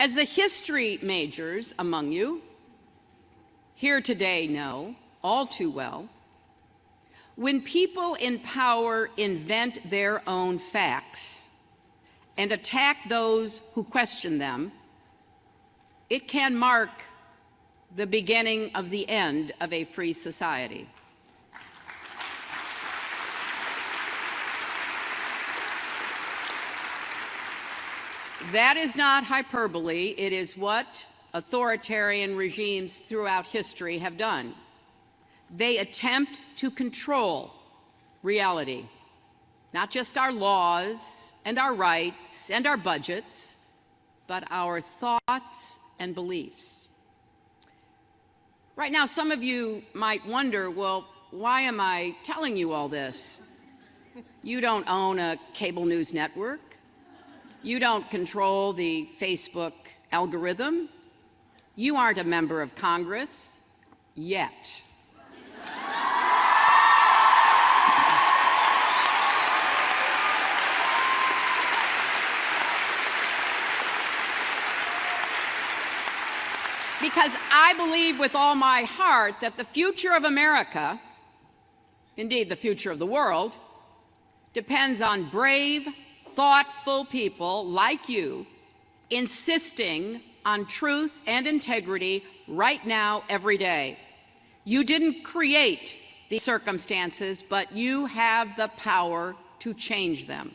As the history majors among you here today know all too well, when people in power invent their own facts and attack those who question them, it can mark the beginning of the end of a free society. That is not hyperbole. It is what authoritarian regimes throughout history have done. They attempt to control reality, not just our laws and our rights and our budgets, but our thoughts and beliefs. Right now, some of you might wonder, well, why am I telling you all this? You don't own a cable news network. You don't control the Facebook algorithm. You aren't a member of Congress yet. Because I believe with all my heart that the future of America, indeed the future of the world, depends on brave, thoughtful people like you insisting on truth and integrity right now, every day. You didn't create these circumstances, but you have the power to change them.